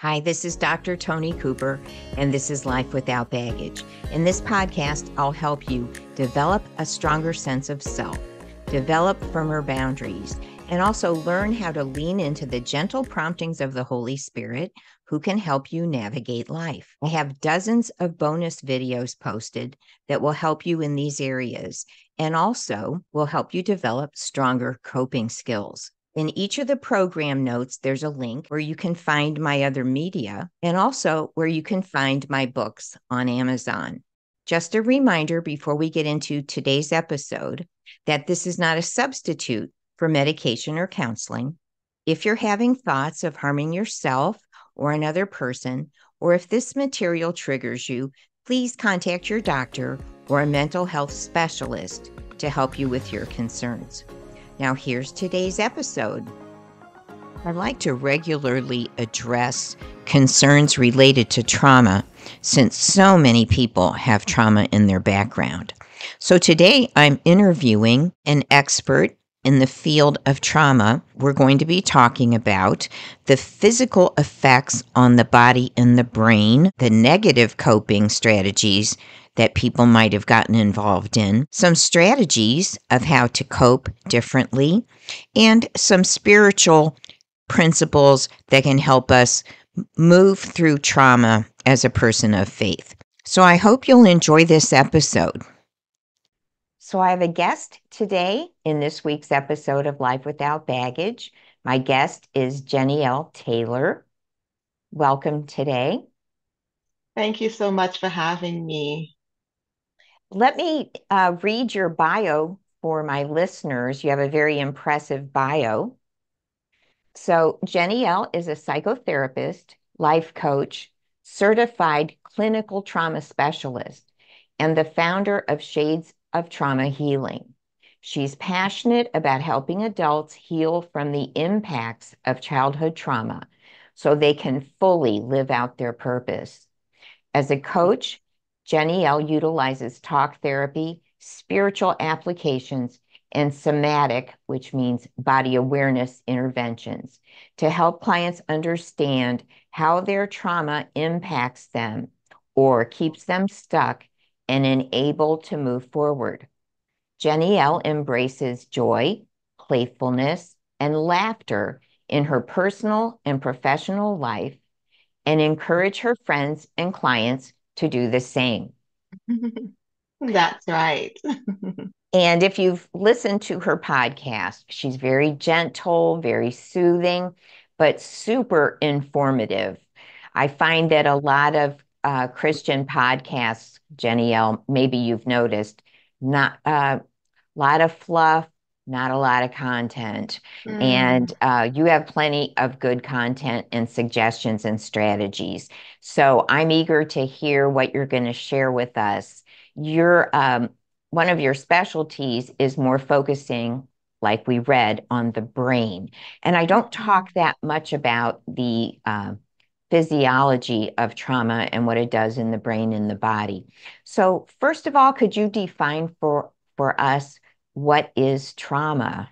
Hi, this is Dr. Toni Cooper, and this is Life Without Baggage. In this podcast, I'll help you develop a stronger sense of self, develop firmer boundaries, and also learn how to lean into the gentle promptings of the Holy Spirit who can help you navigate life. I have dozens of bonus videos posted that will help you in these areas and also will help you develop stronger coping skills. In each of the program notes, there's a link where you can find my other media and also where you can find my books on Amazon. Just a reminder before we get into today's episode that this is not a substitute for medication or counseling. If you're having thoughts of harming yourself or another person, or if this material triggers you, please contact your doctor or a mental health specialist to help you with your concerns. Now, here's today's episode. I like to regularly address concerns related to trauma since so many people have trauma in their background. So, today I'm interviewing an expert in the field of trauma. We're going to be talking about the physical effects on the body and the brain, the negative coping strategies that people might have gotten involved in, some strategies of how to cope differently, and some spiritual principles that can help us move through trauma as a person of faith. So I hope you'll enjoy this episode. So I have a guest today in this week's episode of Life Without Baggage. My guest is Jenniel Taylor. Welcome today. Thank you so much for having me. Let me uh, read your bio for my listeners. You have a very impressive bio. So, Jenniel is a psychotherapist, life coach, certified clinical trauma specialist, and the founder of Shades of Trauma Healing. She's passionate about helping adults heal from the impacts of childhood trauma so they can fully live out their purpose. As a coach, Jenniel utilizes talk therapy, spiritual applications, and somatic, which means body awareness interventions, to help clients understand how their trauma impacts them or keeps them stuck and unable to move forward. Jenniel embraces joy, playfulness, and laughter in her personal and professional life and encourage her friends and clients to do the same. That's right. and if you've listened to her podcast, she's very gentle, very soothing, but super informative. I find that a lot of uh, Christian podcasts, Jenniel, maybe you've noticed, not a uh, lot of fluff, not a lot of content. Mm. And uh, you have plenty of good content and suggestions and strategies. So I'm eager to hear what you're going to share with us. Your um, one of your specialties is more focusing, like we read, on the brain. And I don't talk mm-hmm. that much about the uh, physiology of trauma and what it does in the brain and the body. So, first of all, could you define for for us what is trauma?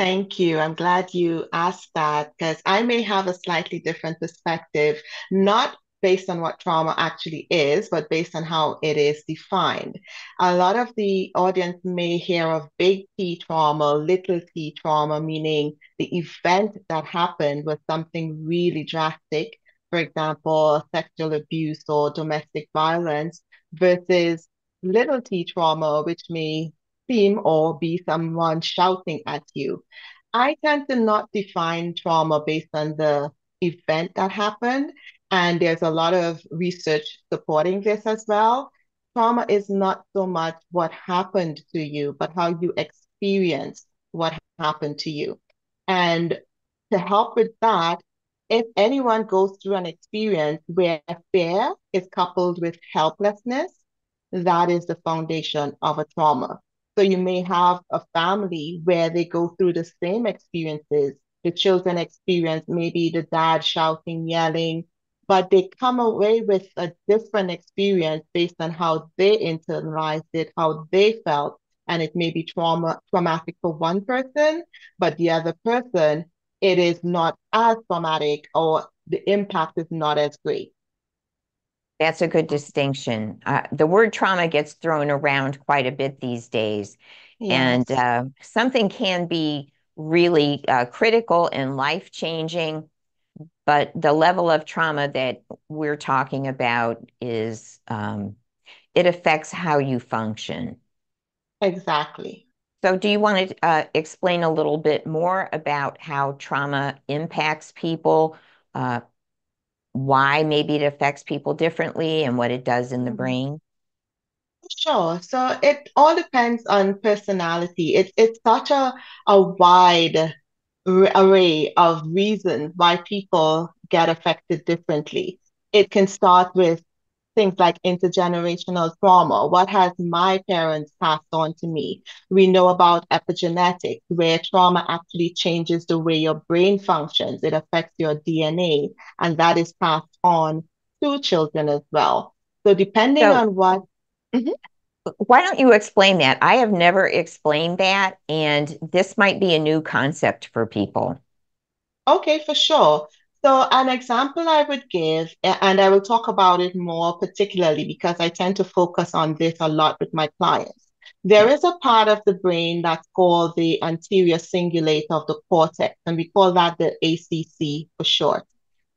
Thank you. I'm glad you asked that because I may have a slightly different perspective, not based on what trauma actually is, but based on how it is defined. A lot of the audience may hear of big T trauma, little t trauma, meaning the event that happened was something really drastic, for example, sexual abuse or domestic violence, versus little t trauma, which may or be someone shouting at you. I tend to not define trauma based on the event that happened. And there's a lot of research supporting this as well. Trauma is not so much what happened to you, but how you experience what happened to you. And to help with that, if anyone goes through an experience where fear is coupled with helplessness, that is the foundation of a trauma. So you may have a family where they go through the same experiences. The children experience maybe the dad shouting, yelling, but they come away with a different experience based on how they internalized it, how they felt. And it may be trauma traumatic for one person, but the other person it is not as traumatic or the impact is not as great. That's a good distinction. Uh, the word trauma gets thrown around quite a bit these days. Yes. And uh, something can be really uh, critical and life changing, but the level of trauma that we're talking about is um, it affects how you function. Exactly. So, do you want to uh, explain a little bit more about how trauma impacts people, uh, why maybe it affects people differently and what it does in the mm-hmm. brain? Sure. So it all depends on personality. It's it's such a, a wide array of reasons why people get affected differently. It can start with things like intergenerational trauma. What has my parents passed on to me? We know about epigenetics, where trauma actually changes the way your brain functions. It affects your DNA, and that is passed on to children as well. So, depending so, on what. Mm-hmm. Why don't you explain that? I have never explained that, and this might be a new concept for people. Okay, for sure. So, an example I would give, and I will talk about it more particularly because I tend to focus on this a lot with my clients. There is a part of the brain that's called the anterior cingulate of the cortex, and we call that the ACC for short.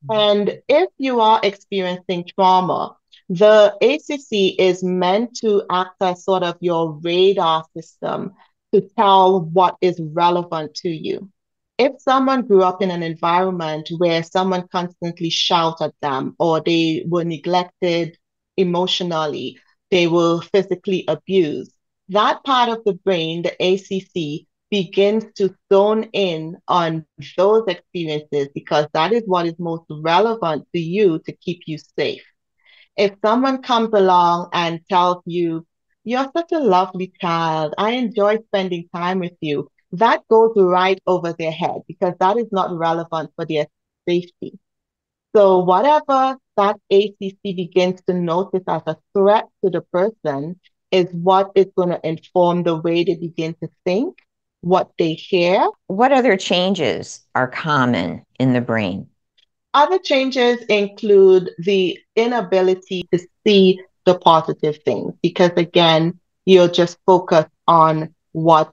Mm-hmm. And if you are experiencing trauma, the ACC is meant to act as sort of your radar system to tell what is relevant to you if someone grew up in an environment where someone constantly shouted at them or they were neglected emotionally, they were physically abused, that part of the brain, the ACC, begins to zone in on those experiences because that is what is most relevant to you to keep you safe. If someone comes along and tells you, You're such a lovely child, I enjoy spending time with you, that goes right over their head because that is not relevant for their safety. So whatever that ACC begins to notice as a threat to the person is what is going to inform the way they begin to think, what they hear. What other changes are common in the brain? Other changes include the inability to see the positive things because again, you're just focused on what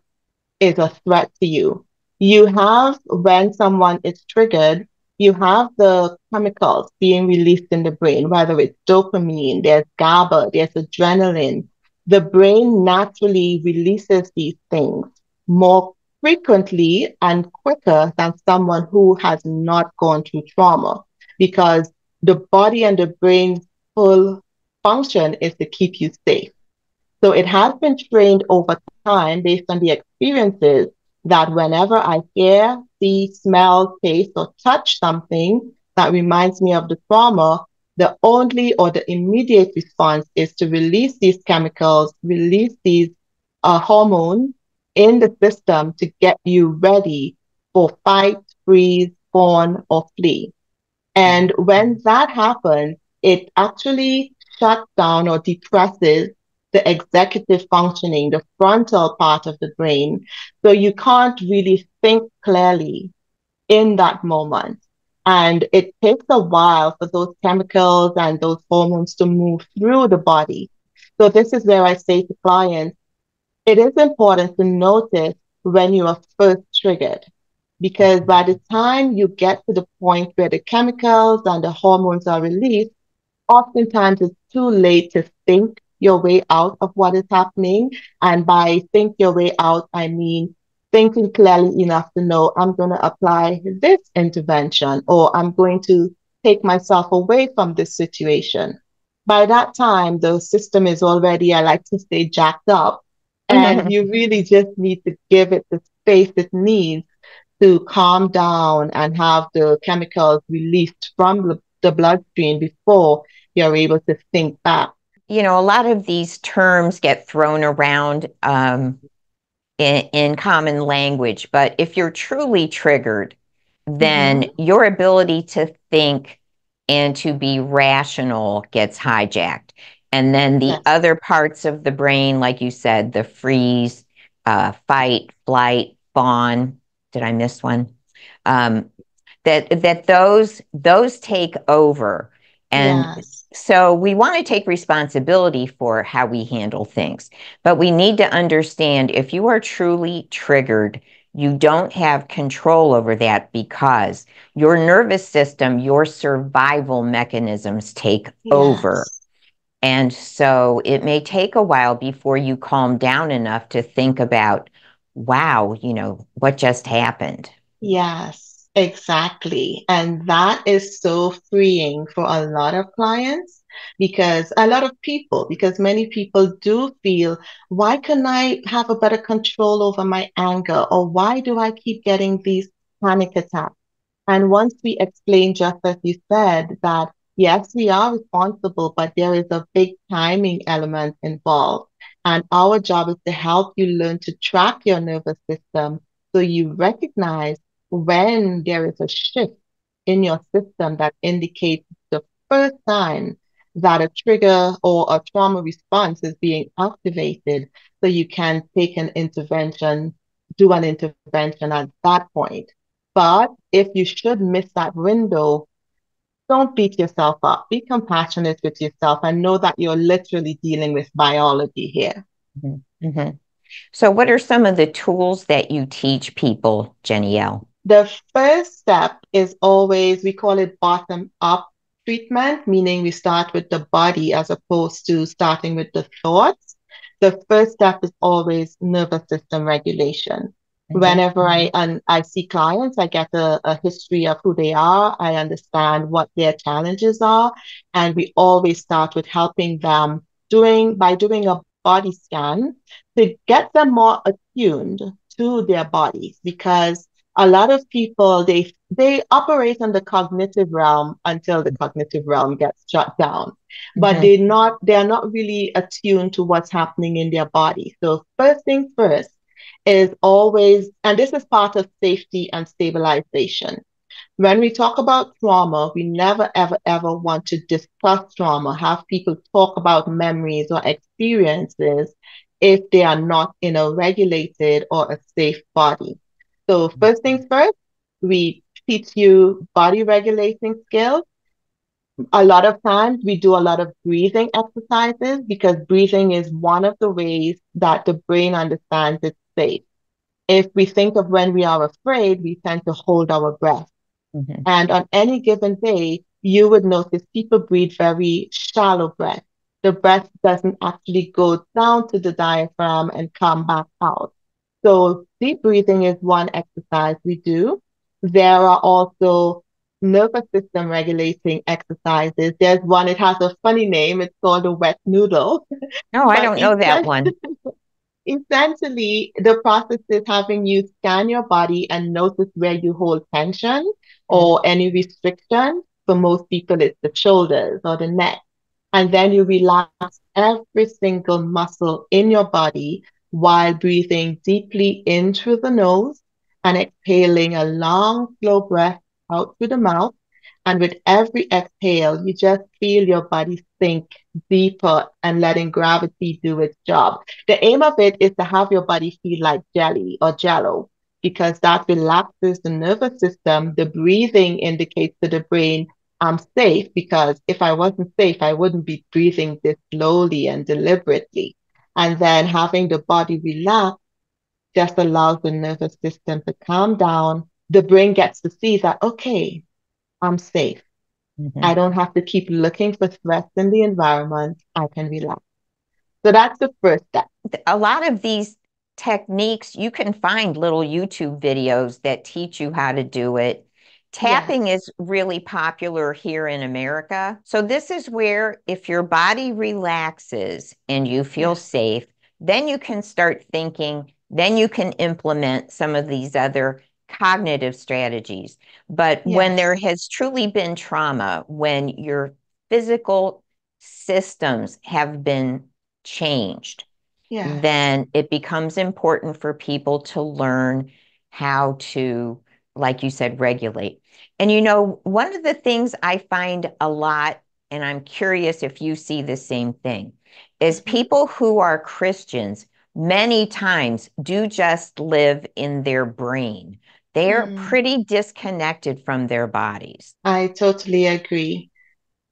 is a threat to you. You have, when someone is triggered, you have the chemicals being released in the brain, whether it's dopamine, there's GABA, there's adrenaline. The brain naturally releases these things more frequently and quicker than someone who has not gone through trauma because the body and the brain's full function is to keep you safe. So it has been trained over time based on the experiences that whenever I hear, see, smell, taste, or touch something that reminds me of the trauma, the only or the immediate response is to release these chemicals, release these uh, hormones in the system to get you ready for fight, freeze, fawn, or flee. And when that happens, it actually shuts down or depresses the executive functioning, the frontal part of the brain. So you can't really think clearly in that moment. And it takes a while for those chemicals and those hormones to move through the body. So this is where I say to clients, it is important to notice when you are first triggered. Because by the time you get to the point where the chemicals and the hormones are released, oftentimes it's too late to think your way out of what is happening. And by think your way out, I mean thinking clearly enough to know I'm going to apply this intervention or I'm going to take myself away from this situation. By that time, the system is already, I like to say, jacked up. And you really just need to give it the space it needs to calm down and have the chemicals released from the, the bloodstream before you're able to think back you know, a lot of these terms get thrown around um, in, in, common language, but if you're truly triggered, then mm-hmm. your ability to think and to be rational gets hijacked. And then the yes. other parts of the brain, like you said, the freeze, uh, fight, flight, fawn. Did I miss one? um, that that those those take over and yes. so we want to take responsibility for how we handle things but we need to understand if you are truly triggered you don't have control over that because your nervous system your survival mechanisms take yes. over and so it may take a while before you calm down enough to think about wow you know what just happened yes Exactly. And that is so freeing for a lot of clients because a lot of people, because many people do feel, why can I have a better control over my anger? Or why do I keep getting these panic attacks? And once we explain, just as you said, that yes, we are responsible, but there is a big timing element involved. And our job is to help you learn to track your nervous system so you recognize when there is a shift in your system that indicates the first sign that a trigger or a trauma response is being activated, so you can take an intervention, do an intervention at that point. But if you should miss that window, don't beat yourself up. Be compassionate with yourself and know that you're literally dealing with biology here. Mm-hmm. mm-hmm. So, what are some of the tools that you teach people, Jenniel? The first step is always, we call it bottom up treatment, meaning we start with the body as opposed to starting with the thoughts. The first step is always nervous system regulation. Mm-hmm. Whenever I and I see clients, I get a, a history of who they are. I understand what their challenges are, and we always start with helping them doing by doing a body scan to get them more attuned to their bodies because a lot of people they they operate in the cognitive realm until the cognitive realm gets shut down. But they're not they're not really attuned to what's happening in their body. So first thing first is always and this is part of safety and stabilization. When we talk about trauma we never ever ever want to discuss trauma have people talk about memories or experiences if they are not in a regulated or a safe body so first things first, we teach you body regulating skills. A lot of times we do a lot of breathing exercises because breathing is one of the ways that the brain understands it's safe. If we think of when we are afraid, we tend to hold our breath. Mm-hmm. And on any given day, you would notice people breathe very shallow breath. The breath doesn't actually go down to the diaphragm and come back out. So deep breathing is one exercise we do. There are also nervous system regulating exercises. There's one, it has a funny name. It's called a wet noodle. No, oh, I don't know that one. essentially, the process is having you scan your body and notice where you hold tension mm-hmm. or any restriction. For most people, it's the shoulders or the neck. And then you relax every single muscle in your body while breathing deeply in through the nose and exhaling a long, slow breath out through the mouth. And with every exhale, you just feel your body sink deeper and letting gravity do its job. The aim of it is to have your body feel like jelly or jello because that relaxes the nervous system. The breathing indicates to the brain, I'm safe because if I wasn't safe, I wouldn't be breathing this slowly and deliberately. And then having the body relax just allows the nervous system to calm down. The brain gets to see that, okay, I'm safe. Mm-hmm. I don't have to keep looking for threats in the environment. I can relax. So that's the first step. A lot of these techniques, you can find little YouTube videos that teach you how to do it. Tapping is really popular here in America. So, this is where if your body relaxes and you feel safe, then you can start thinking, then you can implement some of these other cognitive strategies. But yes. when there has truly been trauma, when your physical systems have been changed, yeah. then it becomes important for people to learn how to like you said, regulate. And you know, one of the things I find a lot, and I'm curious if you see the same thing, is mm-hmm. people who are Christians many times do just live in their brain. they're mm. pretty disconnected from their bodies. I totally agree.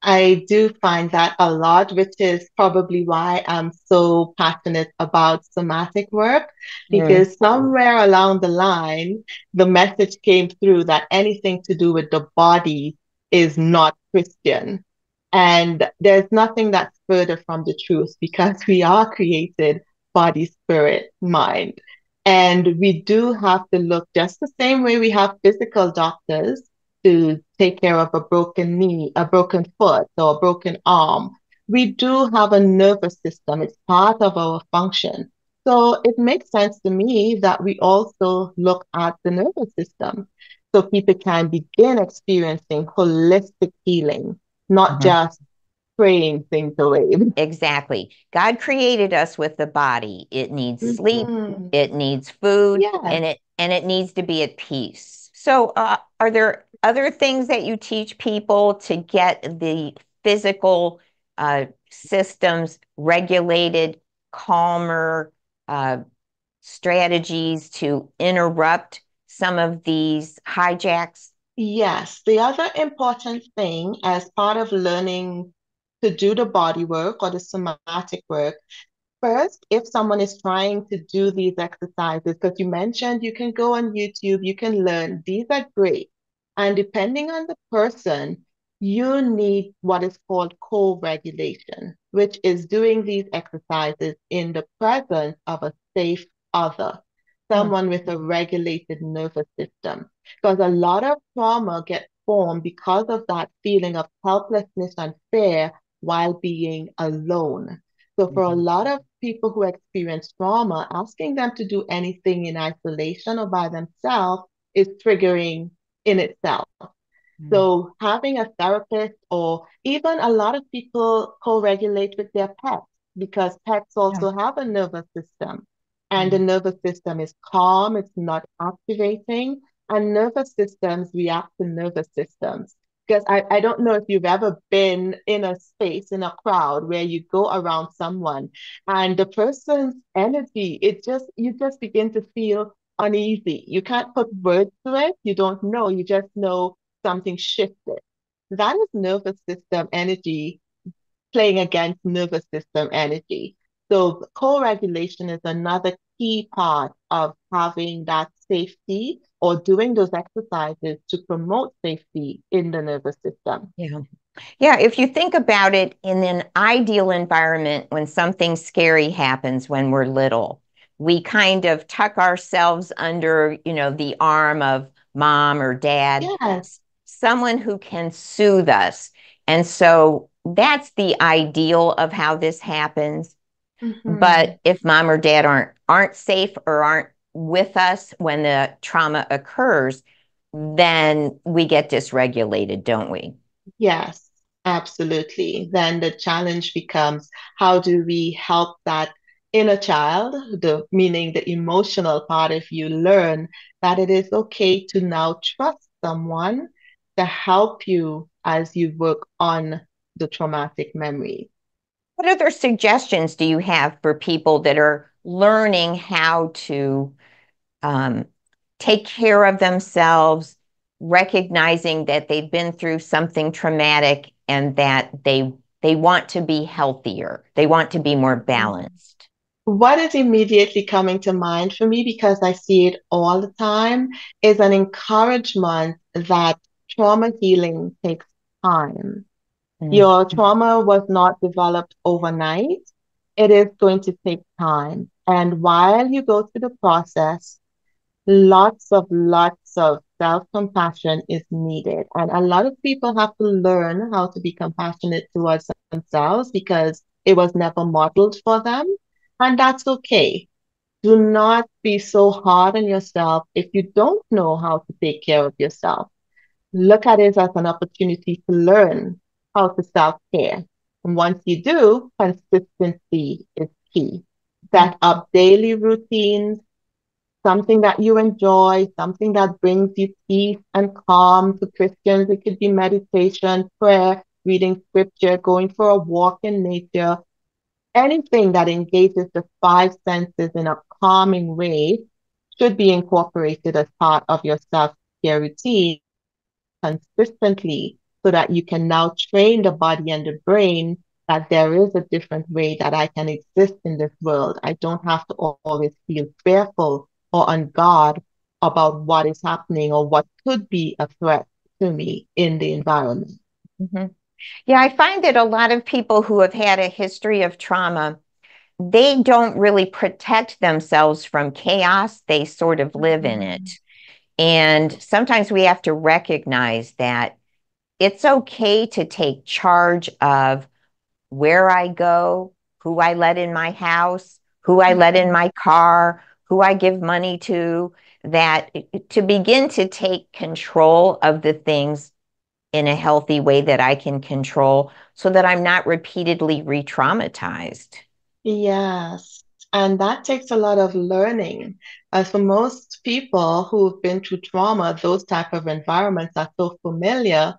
I do find that a lot, which is probably why I'm so passionate about somatic work, because mm. somewhere along the line, the message came through that anything to do with the body is not Christian. And there's nothing that's further from the truth because we are created body, spirit, mind. And we do have to look just the same way we have physical doctors to take care of a broken knee, a broken foot, or a broken arm. We do have a nervous system. It's part of our function. So it makes sense to me that we also look at the nervous system so people can begin experiencing holistic healing, not mm-hmm. just praying things away. Exactly. God created us with the body. It needs mm-hmm. sleep, it needs food, yes. and it and it needs to be at peace. So, uh, are there other things that you teach people to get the physical uh, systems regulated, calmer uh, strategies to interrupt some of these hijacks? Yes. The other important thing as part of learning to do the body work or the somatic work, first, if someone is trying to do these exercises, because you mentioned you can go on YouTube, you can learn, these are great. And depending on the person, you need what is called co regulation, which is doing these exercises in the presence of a safe other, someone mm-hmm. with a regulated nervous system. Because a lot of trauma gets formed because of that feeling of helplessness and fear while being alone. So, for mm-hmm. a lot of people who experience trauma, asking them to do anything in isolation or by themselves is triggering in itself. Mm. So having a therapist or even a lot of people co-regulate with their pets because pets also yeah. have a nervous system and mm. the nervous system is calm, it's not activating and nervous systems react to nervous systems. Because I, I don't know if you've ever been in a space, in a crowd where you go around someone and the person's energy, it just, you just begin to feel uneasy. You can't put words to it. You don't know. You just know something shifted. That is nervous system energy playing against nervous system energy. So co-regulation is another key part of having that safety or doing those exercises to promote safety in the nervous system. Yeah. Yeah, if you think about it in an ideal environment when something scary happens when we're little, we kind of tuck ourselves under, you know, the arm of mom or dad. Yes. Someone who can soothe us. And so that's the ideal of how this happens. Mm-hmm. But if mom or dad aren't aren't safe or aren't with us when the trauma occurs, then we get dysregulated, don't we? Yes, absolutely. Then the challenge becomes how do we help that inner child, the meaning the emotional part of you learn that it is okay to now trust someone to help you as you work on the traumatic memory. What other suggestions do you have for people that are learning how to um, take care of themselves, recognizing that they've been through something traumatic and that they they want to be healthier, they want to be more balanced? What is immediately coming to mind for me, because I see it all the time, is an encouragement that trauma healing takes time. Mm-hmm. Your trauma was not developed overnight. It is going to take time. And while you go through the process, lots of, lots of self compassion is needed. And a lot of people have to learn how to be compassionate towards themselves because it was never modeled for them. And that's okay. Do not be so hard on yourself if you don't know how to take care of yourself. Look at it as an opportunity to learn how to self care. And once you do, consistency is key. Set up daily routines, something that you enjoy, something that brings you peace and calm. To Christians, it could be meditation, prayer, reading scripture, going for a walk in nature, anything that engages the five senses in a calming way should be incorporated as part of your self care routine consistently so that you can now train the body and the brain that there is a different way that I can exist in this world. I don't have to always feel fearful or on guard about what is happening or what could be a threat to me in the environment. Mm-hmm. Yeah, I find that a lot of people who have had a history of trauma, they don't really protect themselves from chaos. They sort of live in it. Mm-hmm. And sometimes we have to recognize that it's okay to take charge of where I go, who I let in my house, who I let in mm-hmm. my car, who I give money to, that to begin to take control of the things in a healthy way that I can control so that I'm not repeatedly re traumatized. Yes. And that takes a lot of learning. As for most people who've been through trauma, those type of environments are so familiar.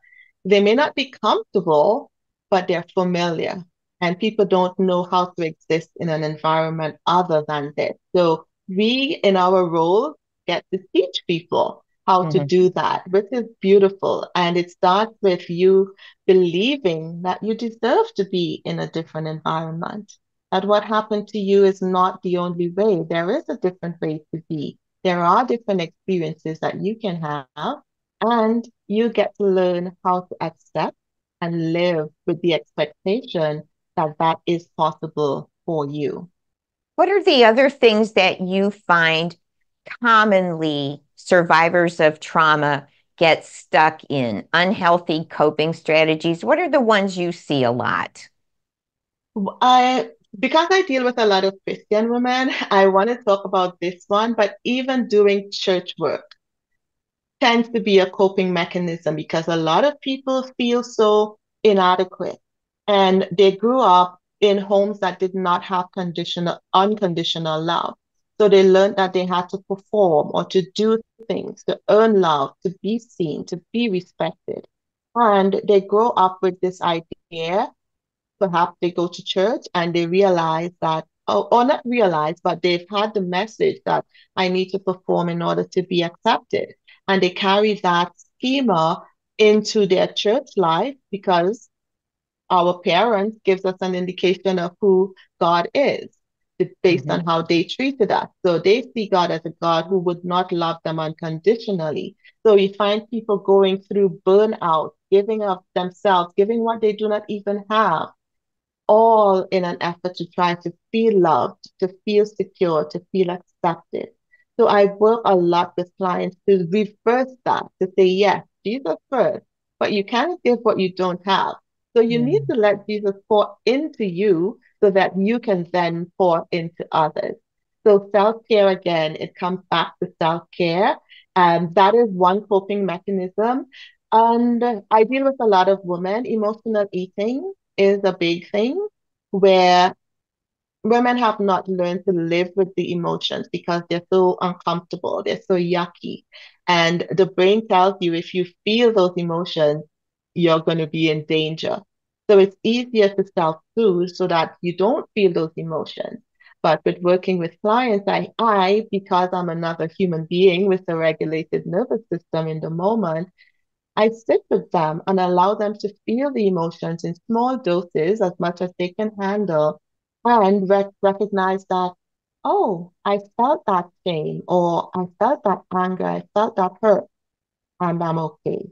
They may not be comfortable, but they're familiar. And people don't know how to exist in an environment other than this. So we, in our role, get to teach people how mm-hmm. to do that, which is beautiful. And it starts with you believing that you deserve to be in a different environment, that what happened to you is not the only way. There is a different way to be. There are different experiences that you can have, and you get to learn how to accept and live with the expectation that that is possible for you. What are the other things that you find commonly survivors of trauma get stuck in? Unhealthy coping strategies. What are the ones you see a lot? I because I deal with a lot of Christian women, I want to talk about this one, but even doing church work tends to be a coping mechanism because a lot of people feel so inadequate and they grew up in homes that did not have conditional unconditional love. So they learned that they had to perform or to do things to earn love, to be seen, to be respected. And they grow up with this idea. Perhaps they go to church and they realize that, or, or not realize, but they've had the message that I need to perform in order to be accepted. And they carry that schema into their church life because our parents gives us an indication of who God is based mm-hmm. on how they treated us. So they see God as a God who would not love them unconditionally. So you find people going through burnout, giving up themselves, giving what they do not even have, all in an effort to try to feel loved, to feel secure, to feel accepted. So I work a lot with clients to reverse that, to say, yes, Jesus first, but you can't give what you don't have. So you mm. need to let Jesus pour into you so that you can then pour into others. So self care again, it comes back to self care. And that is one coping mechanism. And I deal with a lot of women. Emotional eating is a big thing where women have not learned to live with the emotions because they're so uncomfortable, they're so yucky. And the brain tells you if you feel those emotions, you're going to be in danger. So it's easier to self soothe so that you don't feel those emotions. But with working with clients, I, I, because I'm another human being with a regulated nervous system in the moment, I sit with them and allow them to feel the emotions in small doses as much as they can handle and rec- recognize that, oh, I felt that shame or I felt that anger, I felt that hurt, and I'm okay.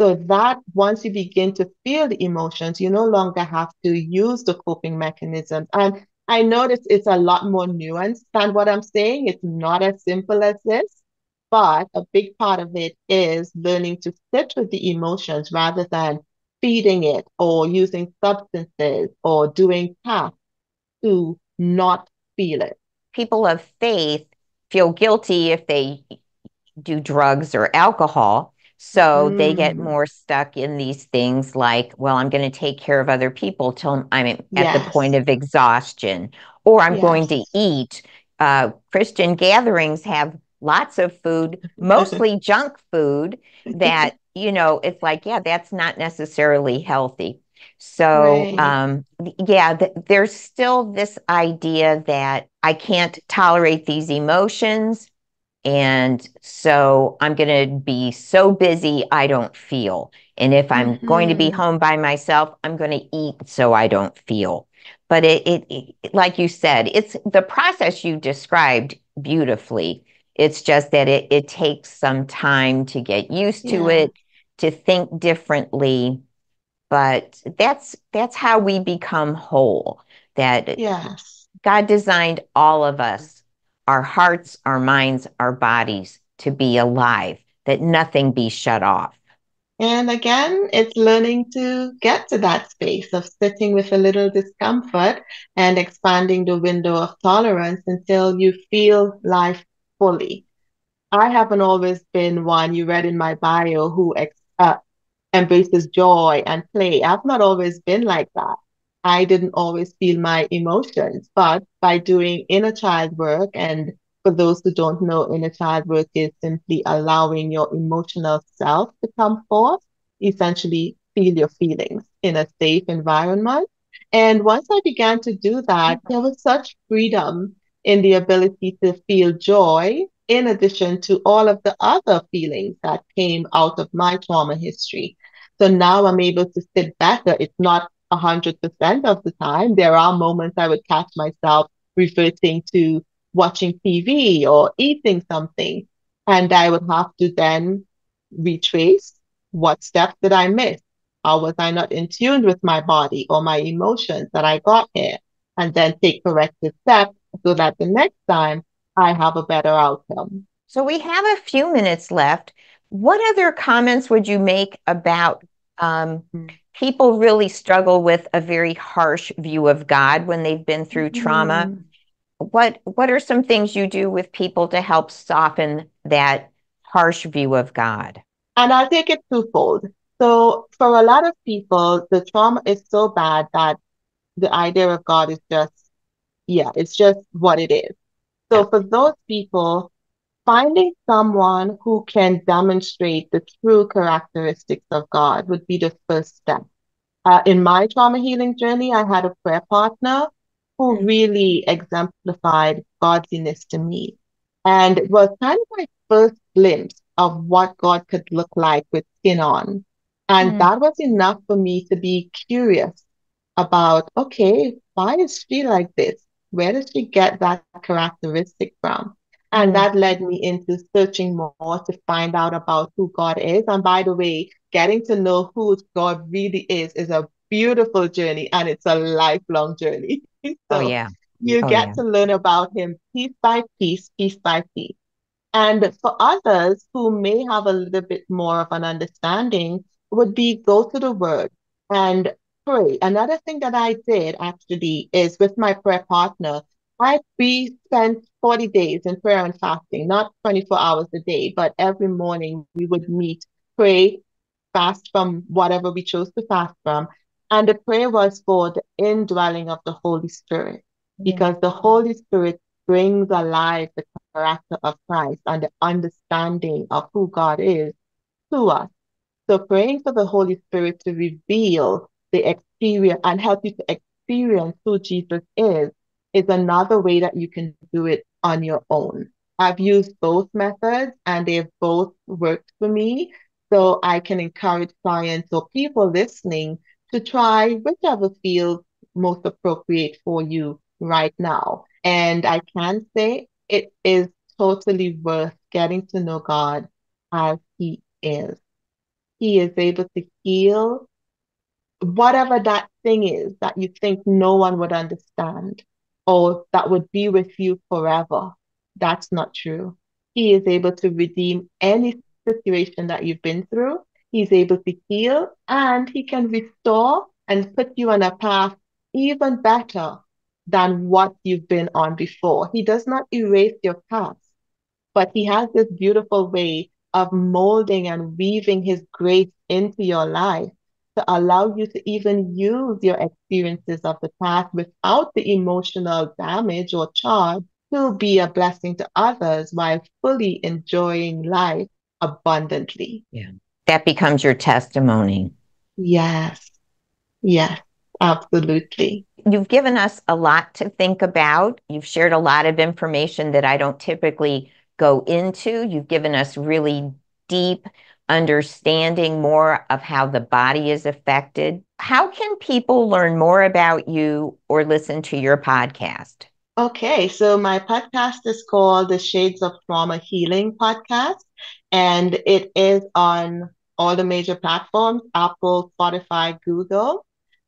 So that once you begin to feel the emotions, you no longer have to use the coping mechanisms. And I notice it's a lot more nuanced than what I'm saying. It's not as simple as this, but a big part of it is learning to sit with the emotions rather than feeding it or using substances or doing tasks to not feel it. People of faith feel guilty if they do drugs or alcohol so mm. they get mm. more stuck in these things like, well, I'm going to take care of other people till I'm at yes. the point of exhaustion, or I'm yes. going to eat. Uh, Christian gatherings have lots of food, mostly junk food that, you know, it's like, yeah, that's not necessarily healthy. So, right. um, yeah, th- there's still this idea that I can't tolerate these emotions And so I'm going to be so busy, I don't feel. And if I'm mm-hmm. going to be mm-hmm. home by myself, I'm going to eat so I don't feel. But it, it, it, like you said, it's the process you described beautifully. It's just that it, it takes some time to get used to it, to think differently. But that's that's how we become whole. That yes. God designed all of us, our hearts, our minds, our bodies to be alive, that nothing be shut off. And again, it's learning to get to that space of sitting with a little discomfort and expanding the window of tolerance until you feel life fully. I haven't always been one you read in my bio who ex- uh, embraces joy and play. I've not always been like that. I didn't always feel my emotions, but by doing inner child work and for those who don't know, inner child work is simply allowing your emotional self to come forth, essentially feel your feelings in a safe environment. And once I began to do that, there was such freedom in the ability to feel joy, in addition to all of the other feelings that came out of my trauma history. So now I'm able to sit better. It's not 100% of the time. There are moments I would catch myself reverting to watching TV or eating something. And I would have to then retrace what steps did I miss? How was I not in tune with my body or my emotions that I got here? And then take corrective steps so that the next time I have a better outcome. So we have a few minutes left. What other comments would you make about um, mm. People really struggle with a very harsh view of God when they've been through trauma? Mm what what are some things you do with people to help soften that harsh view of God? And I'll take it twofold. So for a lot of people, the trauma is so bad that the idea of God is just, yeah, it's just what it is. So for those people, finding someone who can demonstrate the true characteristics of God would be the first step. Uh, in my trauma healing journey, I had a prayer partner who really exemplified godliness to me. And it was kind of my first glimpse of what God could look like with skin on. And mm. that was enough for me to be curious about, okay, why is she like this? Where does she get that characteristic from? And that led me into searching more to find out about who God is. And by the way, getting to know who God really is is a beautiful journey and it's a lifelong journey. so oh, yeah. You oh, get yeah. to learn about him piece by piece, piece by piece. And for others who may have a little bit more of an understanding, would be go to the word and pray. Another thing that I did actually is with my prayer partner, I we spent 40 days in prayer and fasting, not 24 hours a day, but every morning we would meet, pray, fast from whatever we chose to fast from, and the prayer was for the indwelling of the Holy Spirit, because the Holy Spirit brings alive the character of Christ and the understanding of who God is to us. So praying for the Holy Spirit to reveal the experience and help you to experience who Jesus is is another way that you can do it on your own. I've used both methods and they've both worked for me. So I can encourage clients or people listening to try whichever feels most appropriate for you right now. And I can say it is totally worth getting to know God as He is. He is able to heal whatever that thing is that you think no one would understand or that would be with you forever. That's not true. He is able to redeem any situation that you've been through He's able to heal and he can restore and put you on a path even better than what you've been on before. He does not erase your past, but he has this beautiful way of molding and weaving his grace into your life to allow you to even use your experiences of the past without the emotional damage or charge to be a blessing to others while fully enjoying life abundantly. Yeah that becomes your testimony. Yes. Yes, absolutely. You've given us a lot to think about. You've shared a lot of information that I don't typically go into. You've given us really deep understanding more of how the body is affected. How can people learn more about you or listen to your podcast? Okay, so my podcast is called the Shades of Trauma Healing Podcast, and it is on all the major platforms Apple, Spotify, Google.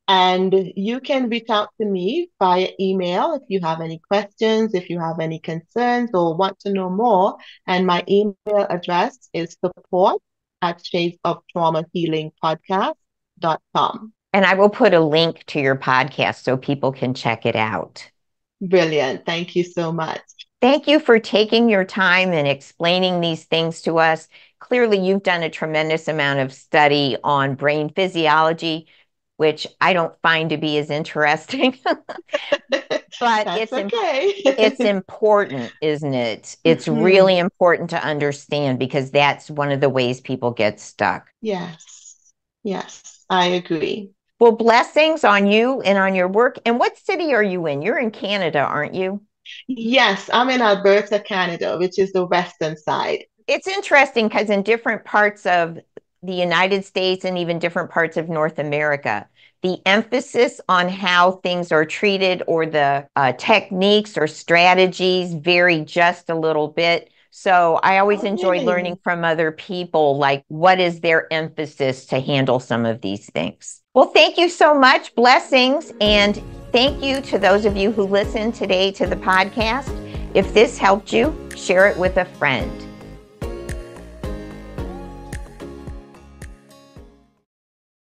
And you can reach out to me via email if you have any questions, if you have any concerns, or want to know more. And my email address is support at trauma And I will put a link to your podcast so people can check it out. Brilliant. Thank you so much. Thank you for taking your time and explaining these things to us. Clearly, you've done a tremendous amount of study on brain physiology, which I don't find to be as interesting. but it's okay. it's important, isn't it? It's mm-hmm. really important to understand because that's one of the ways people get stuck. Yes. Yes, I agree. Well, blessings on you and on your work. And what city are you in? You're in Canada, aren't you? Yes, I'm in Alberta, Canada, which is the western side. It's interesting because in different parts of the United States and even different parts of North America, the emphasis on how things are treated or the uh, techniques or strategies vary just a little bit. So I always enjoy learning from other people, like what is their emphasis to handle some of these things. Well, thank you so much. Blessings. And thank you to those of you who listened today to the podcast. If this helped you, share it with a friend.